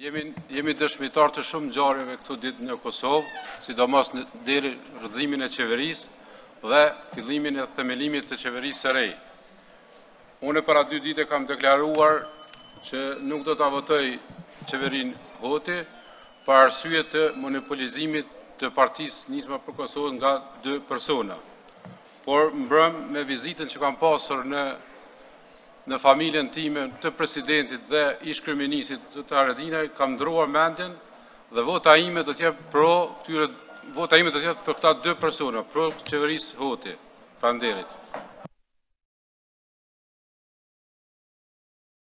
Jemi dëshmitar të shumë ngjarjeve këto ditë në Kosovë, sidomos në deri rrëzimin e qeverisë dhe fillimin e themelimit të qeverisë së re. Unë para dy ditë kam deklaruar që nuk do ta votoj qeverinë Hoti për arsye të monopolizimit të partisë Nisma për Kosovën nga dy persona. Por mbrëm me vizitën që kam pasur në Në familjen time të presidentit dhe ish kryeministrit Haradinaj kam ndrua mendjen dhe vota ime do të jetë pro këtyre vota ime do të jetë për këta dy persona, pro qeverisë Hoti. Faleminderit.